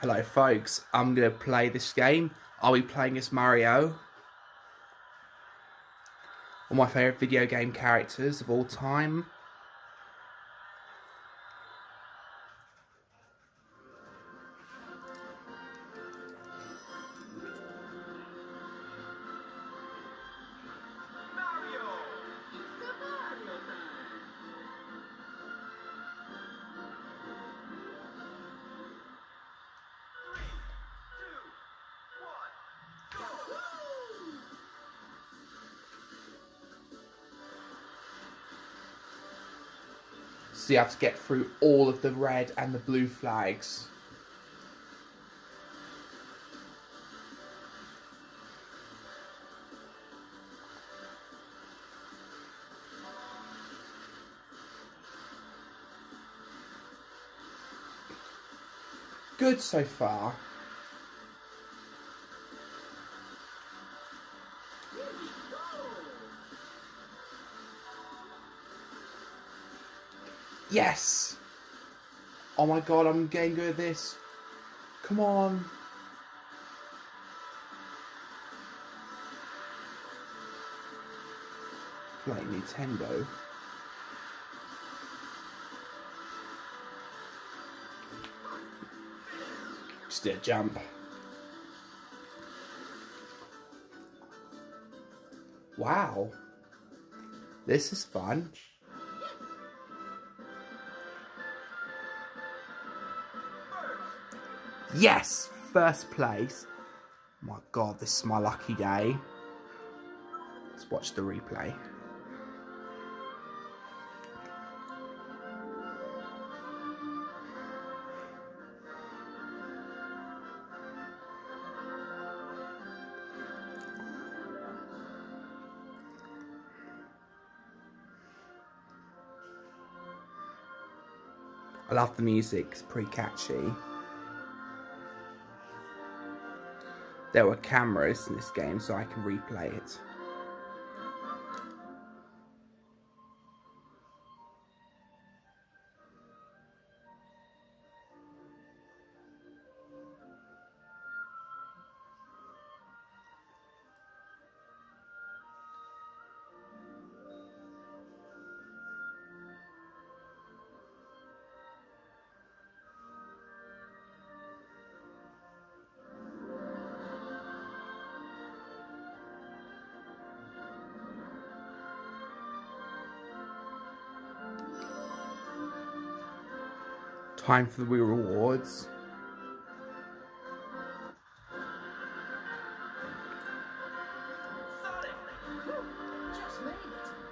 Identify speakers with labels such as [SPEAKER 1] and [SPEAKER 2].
[SPEAKER 1] Hello folks, I'm going to play this game. I'll be playing as Mario. One of my favourite video game characters of all time. So you have to get through all of the red and the blue flags. Good so far. Yes! Oh my god, I'm getting good at this. Come on. Like Nintendo. Just did a jump. Wow. This is fun. Yes! First place. My god, this is my lucky day. Let's watch the replay. I love the music, it's pretty catchy. There were cameras in this game so I can replay it. Time for the rewards.
[SPEAKER 2] Just made it.